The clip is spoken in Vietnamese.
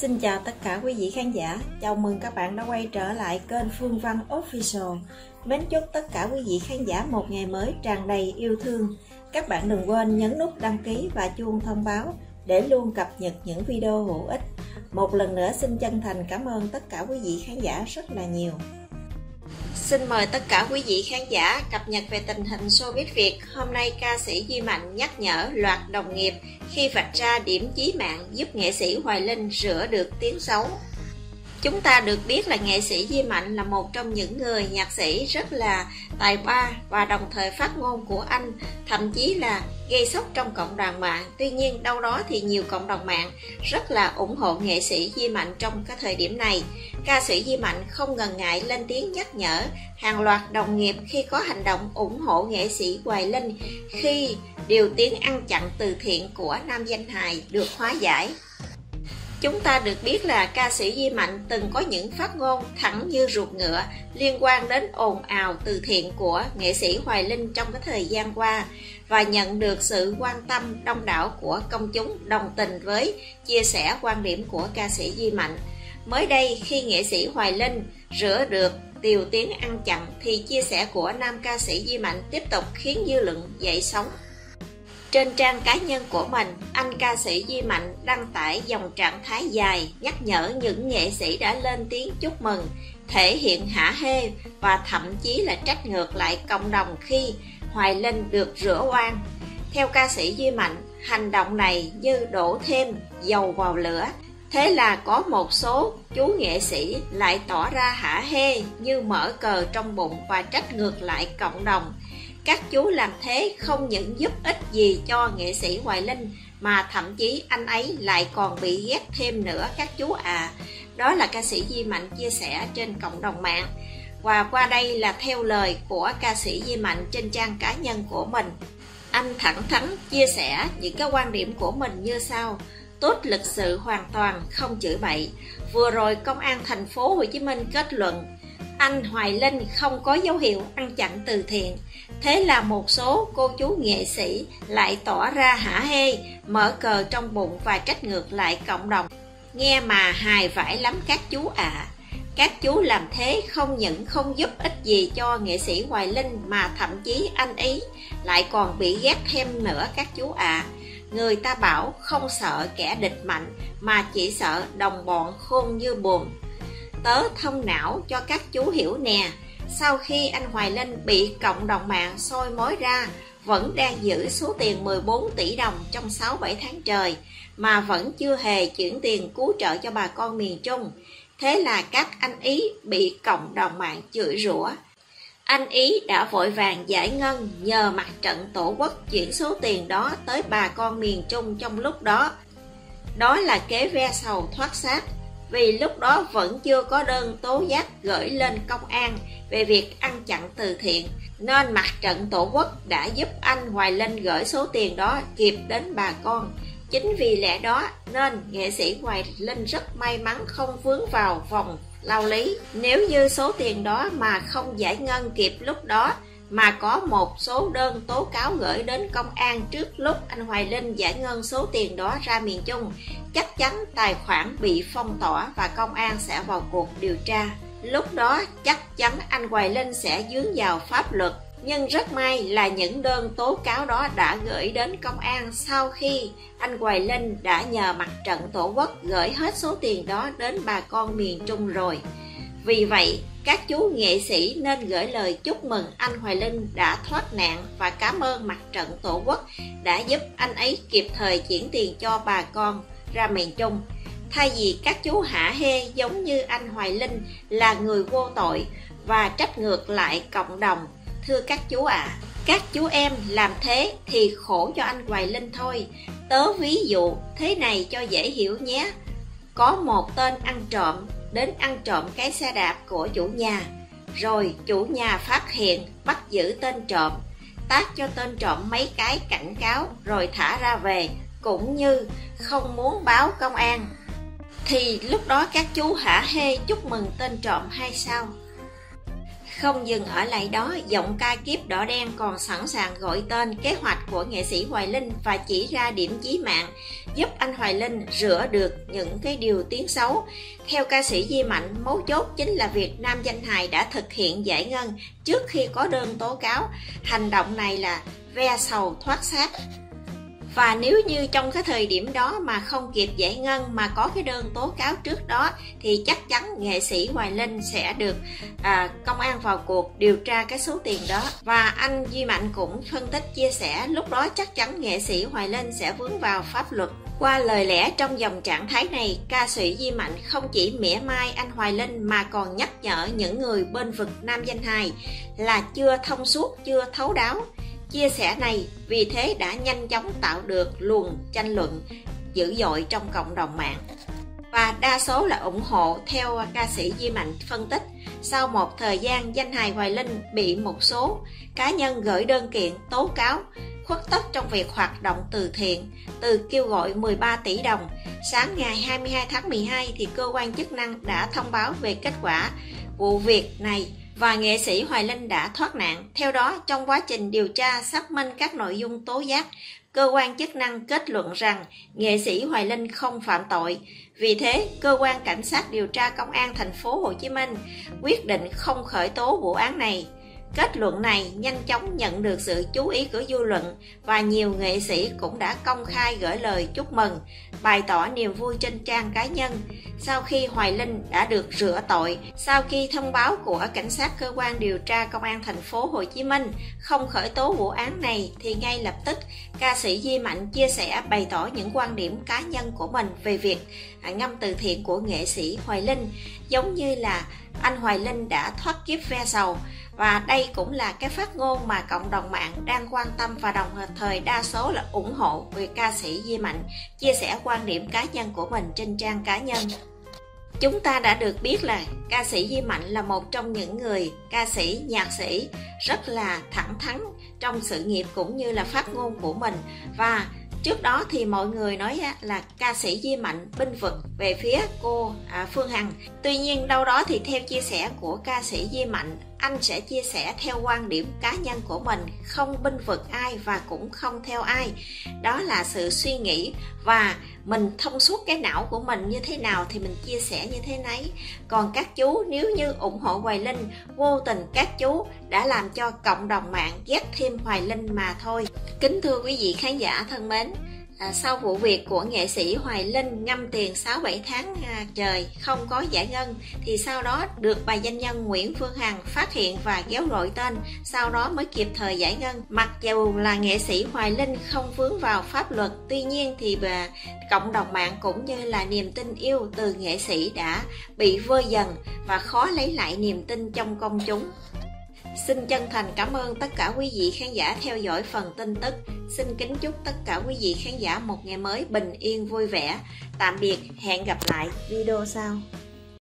Xin chào tất cả quý vị khán giả, chào mừng các bạn đã quay trở lại kênh Phương Văn Official. Mến chúc tất cả quý vị khán giả một ngày mới tràn đầy yêu thương. Các bạn đừng quên nhấn nút đăng ký và chuông thông báo để luôn cập nhật những video hữu ích. Một lần nữa xin chân thành cảm ơn tất cả quý vị khán giả rất là nhiều. Xin mời tất cả quý vị khán giả cập nhật về tình hình showbiz Việt. Hôm nay, ca sĩ Duy Mạnh nhắc nhở loạt đồng nghiệp khi vạch ra điểm chí mạng giúp nghệ sĩ Hoài Linh rửa được tiếng xấu. Chúng ta được biết là nghệ sĩ Di Mạnh là một trong những người nhạc sĩ rất là tài ba và đồng thời phát ngôn của anh, thậm chí là gây sốc trong cộng đồng mạng. Tuy nhiên, đâu đó thì nhiều cộng đồng mạng rất là ủng hộ nghệ sĩ Di Mạnh trong cái thời điểm này. Ca sĩ Di Mạnh không ngần ngại lên tiếng nhắc nhở hàng loạt đồng nghiệp khi có hành động ủng hộ nghệ sĩ Hoài Linh khi điều tiếng ăn chặn từ thiện của nam danh hài được hóa giải. Chúng ta được biết là ca sĩ Di Mạnh từng có những phát ngôn thẳng như ruột ngựa liên quan đến ồn ào từ thiện của nghệ sĩ Hoài Linh trong cái thời gian qua và nhận được sự quan tâm đông đảo của công chúng đồng tình với chia sẻ quan điểm của ca sĩ Di Mạnh. Mới đây, khi nghệ sĩ Hoài Linh rửa được tiều tiếng ăn chặn thì chia sẻ của nam ca sĩ Di Mạnh tiếp tục khiến dư luận dậy sóng trên trang cá nhân của mình, anh ca sĩ Di Mạnh đăng tải dòng trạng thái dài nhắc nhở những nghệ sĩ đã lên tiếng chúc mừng, thể hiện hả hê và thậm chí là trách ngược lại cộng đồng khi Hoài Linh được rửa oan. Theo ca sĩ Duy Mạnh, hành động này như đổ thêm dầu vào lửa. Thế là có một số chú nghệ sĩ lại tỏ ra hả hê như mở cờ trong bụng và trách ngược lại cộng đồng các chú làm thế không những giúp ích gì cho nghệ sĩ Hoài Linh mà thậm chí anh ấy lại còn bị ghét thêm nữa các chú à. Đó là ca sĩ Di Mạnh chia sẻ trên cộng đồng mạng. Và qua đây là theo lời của ca sĩ Di Mạnh trên trang cá nhân của mình. Anh thẳng thắn chia sẻ những cái quan điểm của mình như sau. Tốt lịch sự hoàn toàn, không chửi bậy. Vừa rồi công an thành phố Hồ Chí Minh kết luận anh Hoài Linh không có dấu hiệu ăn chặn từ thiện. Thế là một số cô chú nghệ sĩ lại tỏ ra hả hê, mở cờ trong bụng và trách ngược lại cộng đồng. Nghe mà hài vải lắm các chú ạ. À. Các chú làm thế không những không giúp ích gì cho nghệ sĩ Hoài Linh mà thậm chí anh ấy lại còn bị ghét thêm nữa các chú ạ. À. Người ta bảo không sợ kẻ địch mạnh mà chỉ sợ đồng bọn khôn như buồn tớ thông não cho các chú hiểu nè sau khi anh Hoài Linh bị cộng đồng mạng soi mối ra, vẫn đang giữ số tiền 14 tỷ đồng trong 6-7 tháng trời, mà vẫn chưa hề chuyển tiền cứu trợ cho bà con miền Trung. Thế là các anh ý bị cộng đồng mạng chửi rủa. Anh ý đã vội vàng giải ngân nhờ mặt trận tổ quốc chuyển số tiền đó tới bà con miền Trung trong lúc đó. Đó là kế ve sầu thoát xác vì lúc đó vẫn chưa có đơn tố giác gửi lên công an về việc ăn chặn từ thiện nên mặt trận tổ quốc đã giúp anh Hoài Linh gửi số tiền đó kịp đến bà con. Chính vì lẽ đó nên nghệ sĩ Hoài Linh rất may mắn không vướng vào vòng lao lý. Nếu như số tiền đó mà không giải ngân kịp lúc đó mà có một số đơn tố cáo gửi đến công an trước lúc anh Hoài Linh giải ngân số tiền đó ra miền Trung, chắc chắn tài khoản bị phong tỏa và công an sẽ vào cuộc điều tra. Lúc đó chắc chắn anh Hoài Linh sẽ dướng vào pháp luật. Nhưng rất may là những đơn tố cáo đó đã gửi đến công an sau khi anh Hoài Linh đã nhờ mặt trận tổ quốc gửi hết số tiền đó đến bà con miền Trung rồi. Vì vậy, các chú nghệ sĩ nên gửi lời chúc mừng anh Hoài Linh đã thoát nạn và cảm ơn mặt trận Tổ quốc đã giúp anh ấy kịp thời chuyển tiền cho bà con ra miền Trung. Thay vì các chú hả hê giống như anh Hoài Linh là người vô tội và trách ngược lại cộng đồng. Thưa các chú ạ, à, các chú em làm thế thì khổ cho anh Hoài Linh thôi. Tớ ví dụ thế này cho dễ hiểu nhé. Có một tên ăn trộm đến ăn trộm cái xe đạp của chủ nhà. Rồi chủ nhà phát hiện, bắt giữ tên trộm, tác cho tên trộm mấy cái cảnh cáo rồi thả ra về, cũng như không muốn báo công an. Thì lúc đó các chú hả hê chúc mừng tên trộm hay sao? Không dừng ở lại đó, giọng ca kiếp đỏ đen còn sẵn sàng gọi tên kế hoạch của nghệ sĩ Hoài Linh và chỉ ra điểm chí mạng, giúp anh Hoài Linh rửa được những cái điều tiếng xấu. Theo ca sĩ Di Mạnh, mấu chốt chính là việc nam danh hài đã thực hiện giải ngân trước khi có đơn tố cáo. Hành động này là ve sầu thoát xác và nếu như trong cái thời điểm đó mà không kịp giải ngân mà có cái đơn tố cáo trước đó thì chắc chắn nghệ sĩ Hoài Linh sẽ được à, công an vào cuộc điều tra cái số tiền đó và anh Duy Mạnh cũng phân tích chia sẻ lúc đó chắc chắn nghệ sĩ Hoài Linh sẽ vướng vào pháp luật qua lời lẽ trong dòng trạng thái này, ca sĩ Di Mạnh không chỉ mỉa mai anh Hoài Linh mà còn nhắc nhở những người bên vực nam danh hài là chưa thông suốt, chưa thấu đáo. Chia sẻ này, vì thế đã nhanh chóng tạo được luồng tranh luận dữ dội trong cộng đồng mạng. Và đa số là ủng hộ theo ca sĩ Di Mạnh phân tích, sau một thời gian danh hài Hoài Linh bị một số cá nhân gửi đơn kiện tố cáo, khuất tất trong việc hoạt động từ thiện, từ kêu gọi 13 tỷ đồng. Sáng ngày 22 tháng 12 thì cơ quan chức năng đã thông báo về kết quả vụ việc này và nghệ sĩ Hoài Linh đã thoát nạn. Theo đó, trong quá trình điều tra xác minh các nội dung tố giác, cơ quan chức năng kết luận rằng nghệ sĩ Hoài Linh không phạm tội. Vì thế, cơ quan cảnh sát điều tra công an thành phố Hồ Chí Minh quyết định không khởi tố vụ án này. Kết luận này nhanh chóng nhận được sự chú ý của dư luận và nhiều nghệ sĩ cũng đã công khai gửi lời chúc mừng, bày tỏ niềm vui trên trang cá nhân. Sau khi Hoài Linh đã được rửa tội, sau khi thông báo của cảnh sát cơ quan điều tra công an thành phố Hồ Chí Minh không khởi tố vụ án này thì ngay lập tức ca sĩ Di Mạnh chia sẻ bày tỏ những quan điểm cá nhân của mình về việc ngâm từ thiện của nghệ sĩ Hoài Linh, giống như là anh Hoài Linh đã thoát kiếp ve sầu và đây cũng là cái phát ngôn mà cộng đồng mạng đang quan tâm và đồng thời đa số là ủng hộ về ca sĩ Di Mạnh chia sẻ quan điểm cá nhân của mình trên trang cá nhân. Chúng ta đã được biết là ca sĩ Di Mạnh là một trong những người ca sĩ, nhạc sĩ rất là thẳng thắn trong sự nghiệp cũng như là phát ngôn của mình và Trước đó thì mọi người nói là ca sĩ Di Mạnh binh vực về phía cô à, Phương Hằng. Tuy nhiên đâu đó thì theo chia sẻ của ca sĩ Di Mạnh, anh sẽ chia sẻ theo quan điểm cá nhân của mình, không binh vực ai và cũng không theo ai. Đó là sự suy nghĩ và mình thông suốt cái não của mình như thế nào thì mình chia sẻ như thế nấy. Còn các chú nếu như ủng hộ Hoài Linh, vô tình các chú đã làm cho cộng đồng mạng ghét thêm Hoài Linh mà thôi. Kính thưa quý vị khán giả thân mến, À, sau vụ việc của nghệ sĩ Hoài Linh ngâm tiền 6-7 tháng à, trời không có giải ngân thì sau đó được bà doanh nhân Nguyễn Phương Hằng phát hiện và kéo rội tên sau đó mới kịp thời giải ngân. Mặc dù là nghệ sĩ Hoài Linh không vướng vào pháp luật tuy nhiên thì bà, cộng đồng mạng cũng như là niềm tin yêu từ nghệ sĩ đã bị vơi dần và khó lấy lại niềm tin trong công chúng. Xin chân thành cảm ơn tất cả quý vị khán giả theo dõi phần tin tức. Xin kính chúc tất cả quý vị khán giả một ngày mới bình yên vui vẻ. Tạm biệt, hẹn gặp lại video sau.